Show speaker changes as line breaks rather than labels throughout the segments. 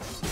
you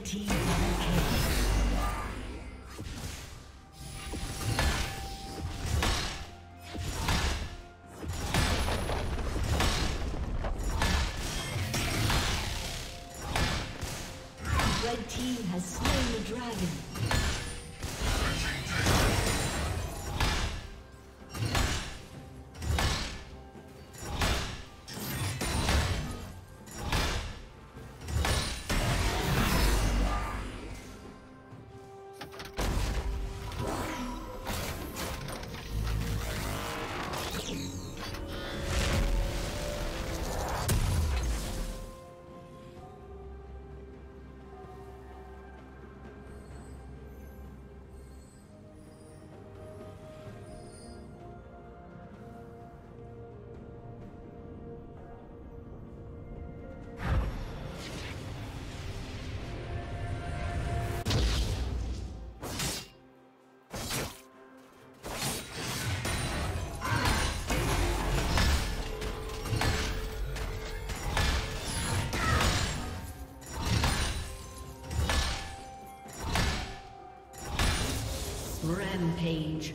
Red team. Red team has slain the dragon. Page.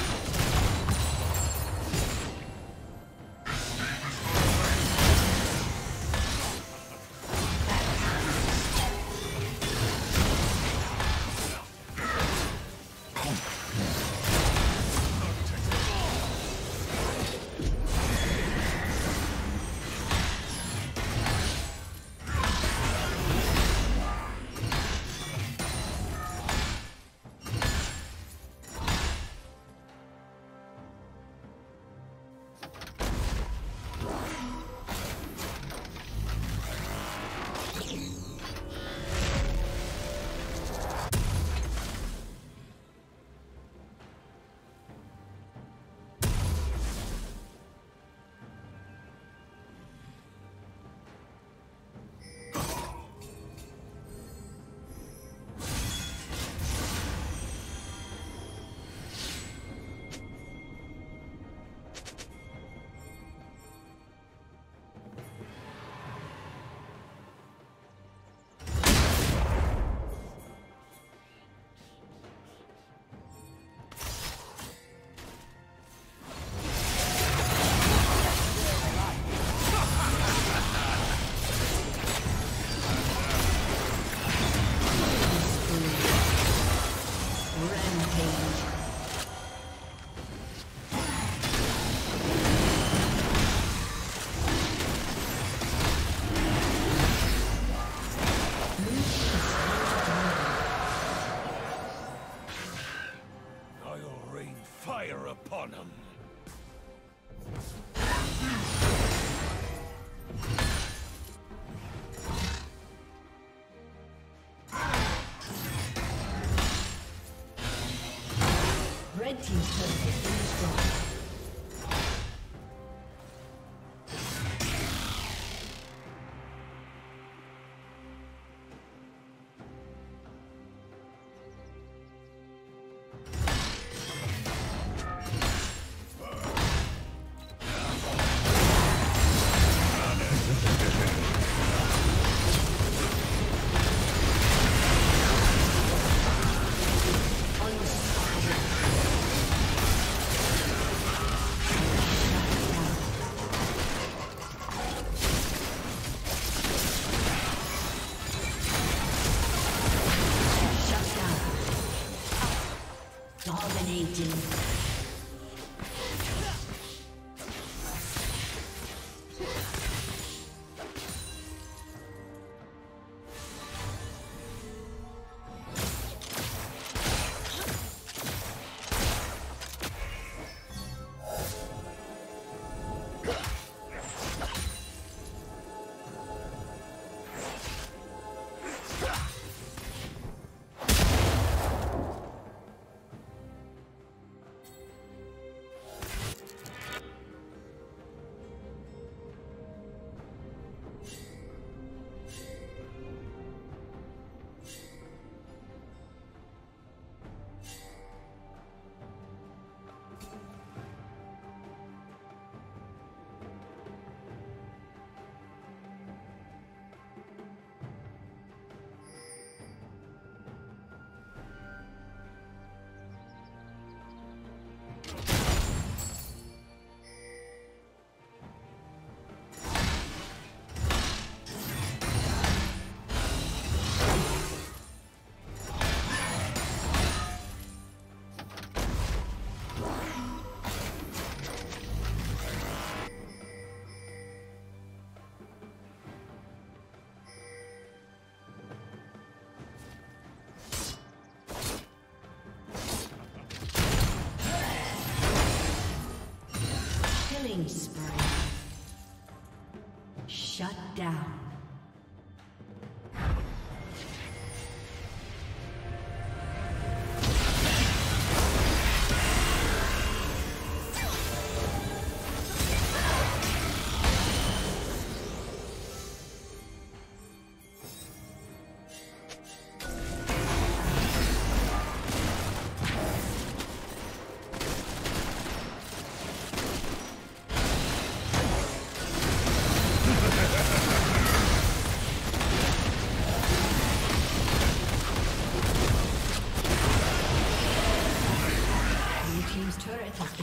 Down.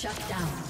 Shut down.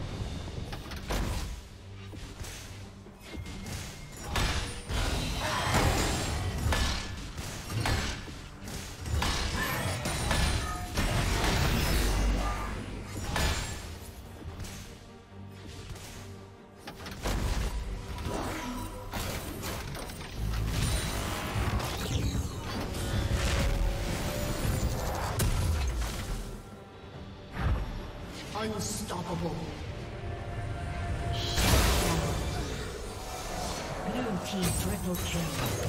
Unstoppable. Blue team triple kill.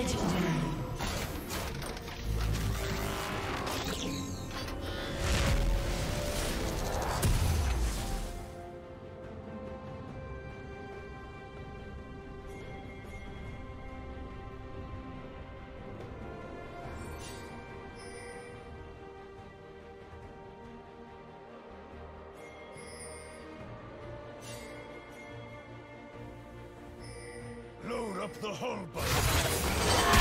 Legend. Up the whole bunch.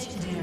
Legendary.